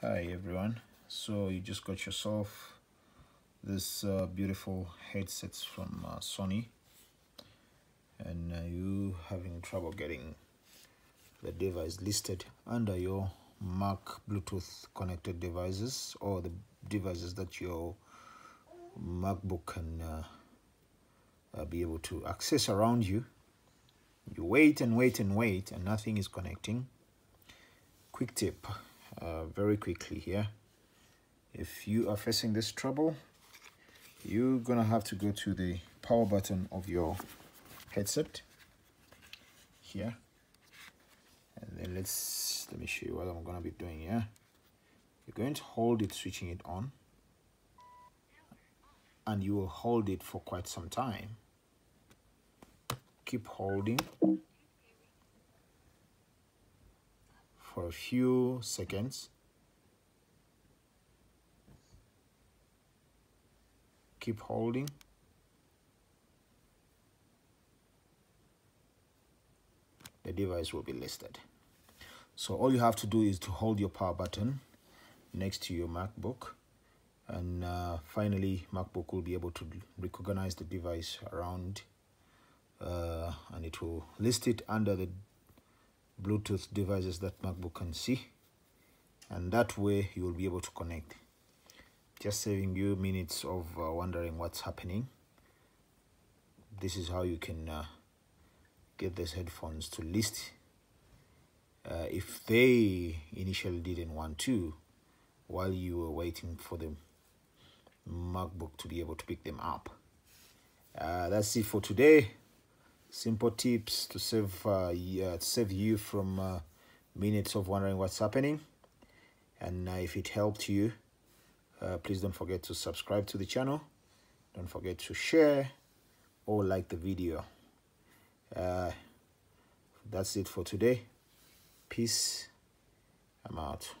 hi everyone. So you just got yourself this uh, beautiful headsets from uh, Sony. And uh, you having trouble getting the device listed under your Mac Bluetooth connected devices or the devices that your MacBook can uh, uh, be able to access around you. You wait and wait and wait and nothing is connecting. Quick tip uh, very quickly here. If you are facing this trouble you're gonna have to go to the power button of your headset here. And then let's let me show you what I'm gonna be doing here. You're going to hold it switching it on. And you will hold it for quite some time. Keep holding for a few seconds. Keep holding. The device will be listed. So all you have to do is to hold your power button next to your MacBook and uh, finally MacBook will be able to recognize the device around uh, and it will list it under the Bluetooth devices that MacBook can see and that way you will be able to connect. Just saving you minutes of uh, wondering what's happening. This is how you can uh, get these headphones to list uh, if they initially didn't want to while you were waiting for the MacBook to be able to pick them up. Uh, that's it for today simple tips to save uh, yeah, to save you from uh, minutes of wondering what's happening. And uh, if it helped you uh, please don't forget to subscribe to the channel. Don't forget to share or like the video. Uh, that's it for today. Peace. I'm out